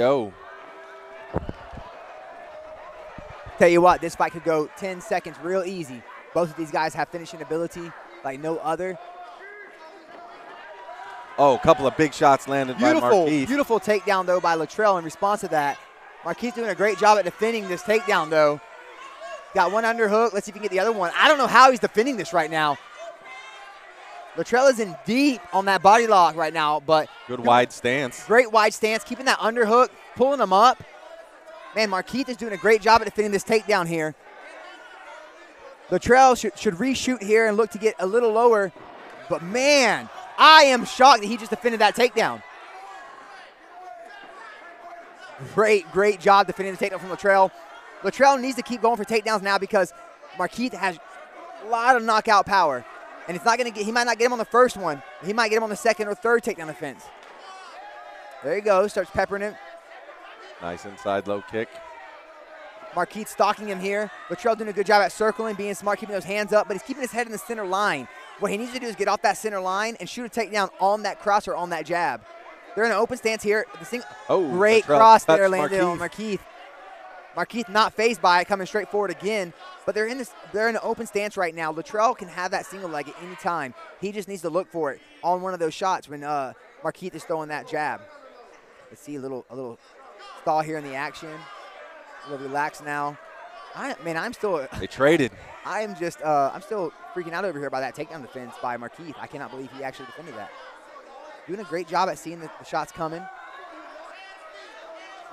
go. Tell you what, this fight could go 10 seconds real easy. Both of these guys have finishing ability like no other. Oh, a couple of big shots landed Beautiful, by Marquise. beautiful takedown though by Latrell in response to that. Marquise doing a great job at defending this takedown though. Got one underhook. Let's see if he can get the other one. I don't know how he's defending this right now. Latrell is in deep on that body lock right now, but Good wide stance. great wide stance, keeping that underhook, pulling him up. Man, Marquise is doing a great job at defending this takedown here. Latrell should, should reshoot here and look to get a little lower. But man, I am shocked that he just defended that takedown. Great, great job defending the takedown from Latrell. Latrell needs to keep going for takedowns now because Marquise has a lot of knockout power. And it's not going to get, he might not get him on the first one. He might get him on the second or third takedown defense. There he goes, starts peppering him. Nice inside low kick. Marquise stalking him here. Latrell doing a good job at circling, being smart, keeping those hands up, but he's keeping his head in the center line. What he needs to do is get off that center line and shoot a takedown on that cross or on that jab. They're in an open stance here. The sing- Oh, great Latrell cross there landed on Marquise. Not phased by it, coming straight forward again. But they're in this. They're in an open stance right now. Latrell can have that single leg at any time. He just needs to look for it on one of those shots when uh, Marquise is throwing that jab. Let's see a little a little stall here in the action. A little relaxed now. I man, I'm still They traded. I am just uh, I'm still freaking out over here by that takedown defense by Marquise. I cannot believe he actually defended that. Doing a great job at seeing the, the shots coming.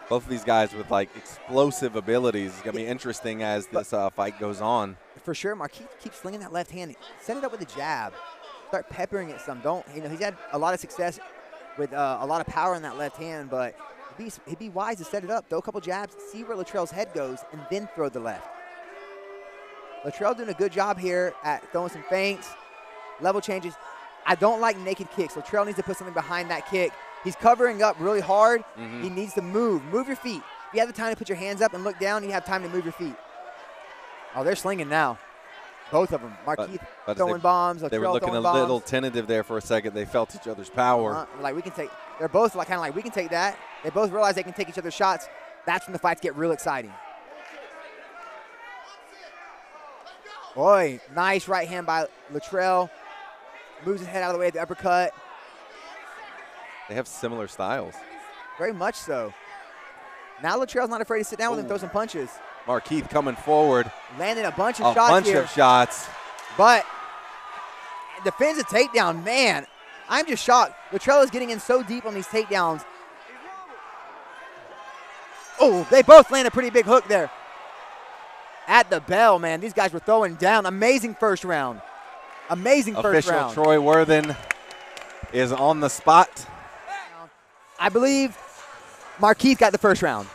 Both of these guys with like explosive abilities. It's gonna be interesting as this uh, fight goes on. For sure, Marquise keeps slinging that left hand. Set it up with a jab. Start peppering it some. Don't you know he's had a lot of success with uh, a lot of power in that left hand, but he'd be, he'd be wise to set it up, throw a couple jabs, see where Latrell's head goes, and then throw the left. Latrell doing a good job here at throwing some feints, level changes. I don't like naked kicks. Latrell needs to put something behind that kick. He's covering up really hard. Mhm. He needs to move. Move your feet. If you have the time to put your hands up and look down, you have time to move your feet. Oh, they're slinging now. Both of them. Marquise but throwing they- bombs. They were looking a bombs. little tentative there for a second. They felt each other's power. Uh, like we can take. They're both like kind of like we can take that. They both realize they can take each other's shots. That's when the fights get real exciting. Boy, nice right hand by Latrell. Moves his head out of the way at the uppercut. They have similar styles. Very much so. Now Latrell's not afraid to sit down with him, throw some punches. Marquise coming forward. Landing a bunch of A shots A bunch here. of shots. But defends a takedown. Man, I'm just shocked. Latrell is getting in so deep on these takedowns. Oh, they both land a pretty big hook there. At the bell, man. These guys were throwing down. Amazing first round. Amazing first Official round. Official Troy Worthen is on the spot. I believe Marquise got the first round.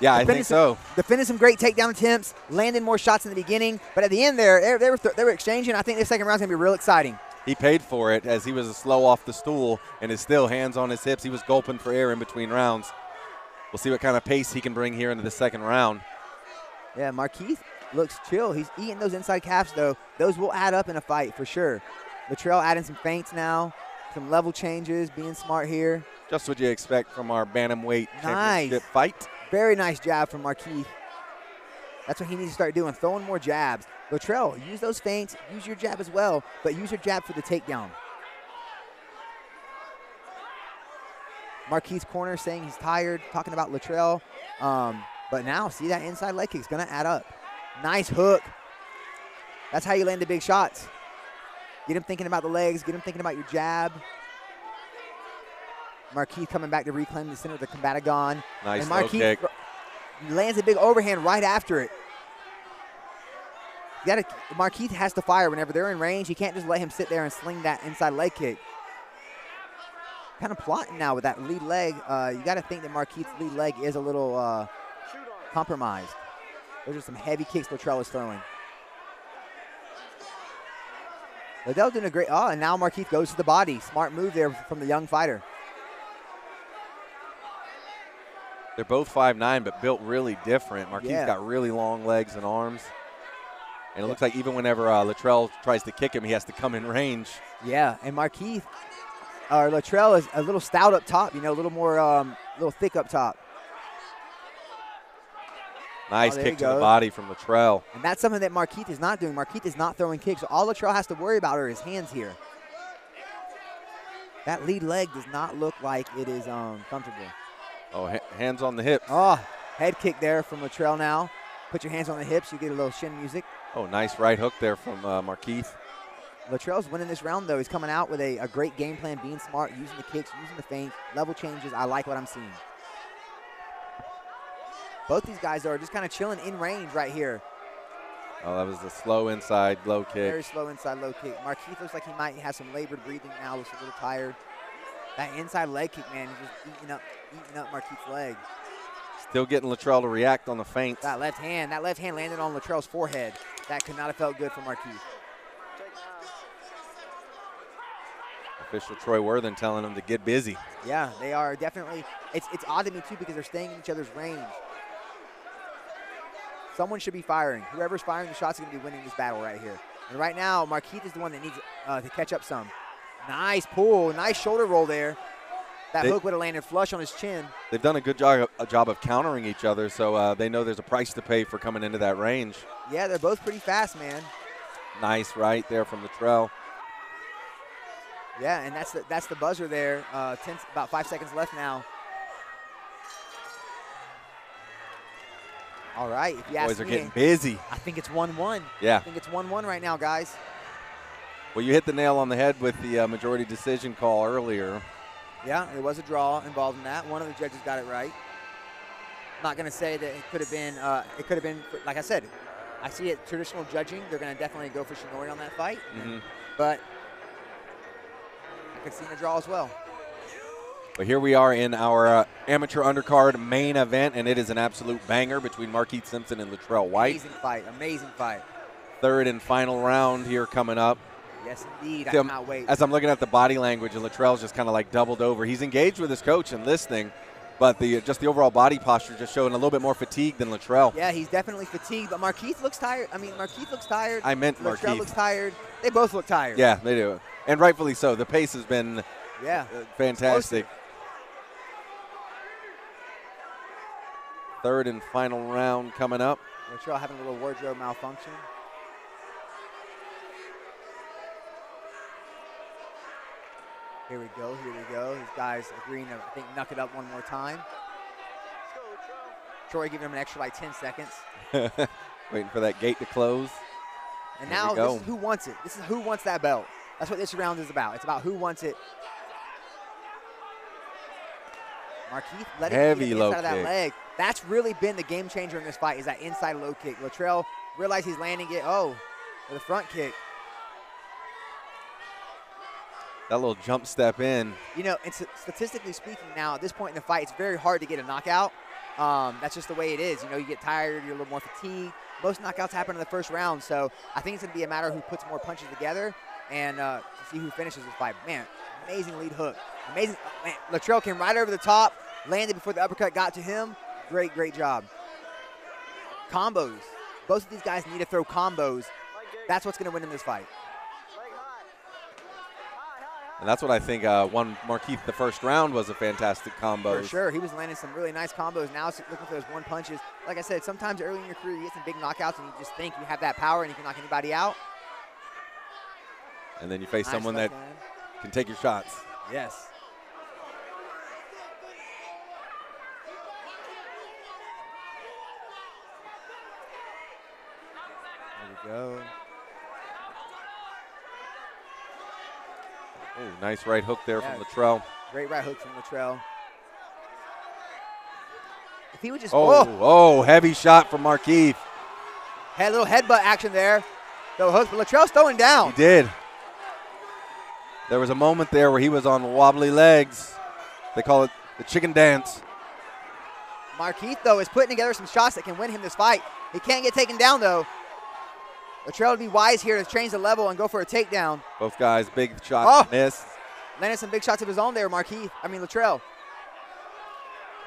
Yeah, I think so. Some, defending some great takedown attempts, landing more shots in the beginning, but at the end there, they, they were th- they were exchanging. I think this second round's gonna be real exciting. He paid for it as he was slow off the stool and is still hands on his hips. He was gulping for air in between rounds. We'll see what kind of pace he can bring here into the second round. Yeah, Marquise looks chill. He's eating those inside calves, though. Those will add up in a fight for sure. Latrell adding some feints now, some level changes, being smart here. Just what you expect from our bantamweight Nice. championship fight. Very nice jab from Marquise. That's what he needs to start doing, throwing more jabs. Latrell, use those feints, use your jab as well, but use your jab for the takedown. Marquise corner saying he's tired, talking about Latrell. Um, but now, see that inside leg kick's gonna add up. Nice hook. That's how you land the big shots. Get him thinking about the legs, get him thinking about your jab. Marquise coming back to reclaim the center of the combatagon. Nice and Marquise kick. lands a big overhand right after it. You gotta, Marquise has to fire whenever they're in range. You can't just let him sit there and sling that inside leg kick. Kind of plotting now with that lead leg. Uh, you got to think that Marquise' lead leg is a little uh, compromised. Those are some heavy kicks Latrell is throwing. Liddell doing a great. Oh, and now Marquise goes to the body. Smart move there from the young fighter. They're both 5'9", but built really different. Marquise Yeah. got really long legs and arms. And it looks like even whenever uh, Latrell tries to kick him, he has to come in range. Yeah, and Marquise or Latrell is a little stout up top, you know, a little more, um, a little thick up top. Nice Oh, kick to the body from Latrell. And that's something that Markeith is not doing. Markeith is not throwing kicks. So All Latrell has to worry about are his hands here. That lead leg does not look like it is um, comfortable. Oh, ha- hands on the hips. Oh, head kick there from Latrell now. Put your hands on the hips. You get a little shin music. Oh, nice right hook there from uh, Markeith. Latrell's winning this round, though. He's coming out with a, a great game plan, being smart, using the kicks, using the feints, level changes. I like what I'm seeing. Both these guys are just kind of chilling in range right here. Oh, that was a slow inside low kick. Very slow inside low kick. Markeith looks like he might have some labored breathing now. Looks a little tired. That inside leg kick, man, is just eating up, eating up Markeith's leg. Still getting Latrell to react on the feint. That left hand, that left hand landed on Latrell's forehead. That could not have felt good for Markeith. Official Troy Worthen telling him to get busy. Yeah, they are definitely. It's it's odd to me too because they're staying in each other's range. Someone should be firing. Whoever's firing the shots is going to be winning this battle right here. And right now, Markeith is the one that needs uh, to catch up some. Nice pull, nice shoulder roll there. That They- hook would have landed flush on his chin. They've done a good job, a job of countering each other, so uh, they know there's a price to pay for coming into that range. Yeah, they're both pretty fast, man. Nice right there from Latrell. Yeah, and that's the, that's the buzzer there. Uh, ten, about five seconds left now. All right, if you ask Boys are me, getting busy. I think it's 1-1. Yeah. I think it's 1-1 right now, guys. Well, you hit the nail on the head with the uh, majority decision call earlier. Yeah, there was a draw involved in that. One of the judges got it right. Not going to say that it could have been. Uh, it could have been. Like I said, I see it traditional judging. They're going to definitely go for Shinori on that fight, Mhm. but I could see a draw as well. But here we are in our uh, amateur undercard main event, and it is an absolute banger between Marquise Simpson and Latrell White. Amazing fight. Amazing fight. Third and final round here coming up. Yes, indeed. I See, cannot wait. As I'm looking at the body language, and Latrell's just kind of like doubled over. He's engaged with his coach and listening, but the just the overall body posture just showing a little bit more fatigue than Latrell. Yeah, he's definitely fatigued, but Markeith looks tired. I mean, Markeith looks tired. I meant Latrell Marquise. looks tired. They both look tired. Yeah, they do, and rightfully so. The pace has been Yeah. uh, fantastic. Third and final round coming up. Latrell having a little wardrobe malfunction. Here we go, here we go. These guys agreeing to, I think, knuck it up one more time. Troy giving him an extra like 10 seconds. Waiting for that gate to close. And Here now this is who wants it. This is who wants that belt. That's what this round is about. It's about who wants it. Markeith letting him Heavy get the inside of that kick. leg. That's really been the game changer in this fight is that inside low kick. Latrell realized he's landing it. Oh, with a front kick. That little jump step in. You know, and statistically speaking, now at this point in the fight, it's very hard to get a knockout. Um, that's just the way it is. You know, you get tired, you're a little more fatigued. Most knockouts happen in the first round, so I think it's going to be a matter of who puts more punches together and uh, to see who finishes this fight. Man, amazing lead hook. Amazing. Man, Latrell came right over the top, landed before the uppercut got to him. Great, great job. Combos. Both of these guys need to throw combos. That's what's going to win in this fight. And that's what I think uh, won Markeith the first round was a fantastic combo. For sure. He was landing some really nice combos. Now looking for those one punches. Like I said, sometimes early in your career, you get some big knockouts and you just think you have that power and you can knock anybody out. And then you face Nice someone that can take your shots. Yes. There we go. Oh, nice right hook there Yeah. from Latrell. Great right hook from Latrell. If he would just Oh, oh, oh, heavy shot from Markeith. had a little headbutt action there. No hook, but Latrell's throwing down. He did. There was a moment there where he was on wobbly legs. They call it the chicken dance. Markeith, though, is putting together some shots that can win him this fight. He can't get taken down, though. Latrell would be wise here to change the level and go for a takedown. Both guys, big shots, Oh. miss. Landed some big shots of his own there, Markeith. I mean, Latrell.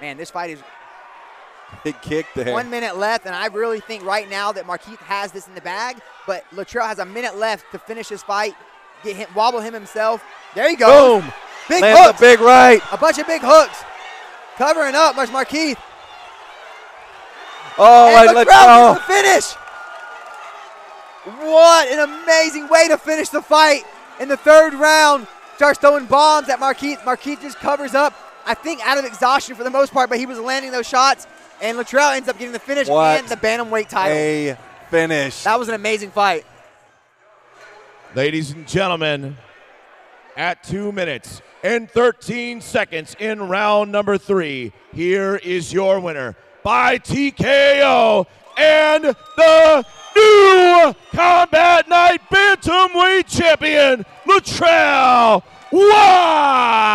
Man, this fight is Big kick there. one minute left, and I really think right now that Markeith has this in the bag, but Latrell has a minute left to finish this fight, get him, wobble him himself. There you go. Boom! Big Lands hooks. big right. A bunch of big hooks. Covering up, much Markeith. Oh, and Latrell go. gets the finish. What an amazing way to finish the fight in the third round. Starts throwing bombs at Marquise. Marquise just covers up, I think, out of exhaustion for the most part, but he was landing those shots. And Latrell ends up getting the finish What and the bantamweight title. A finish. That was an amazing fight. Ladies and gentlemen, at two minutes and 13 seconds in round number three, here is your winner by TKO and the new Combat Night Bantamweight Champion, Latrell White.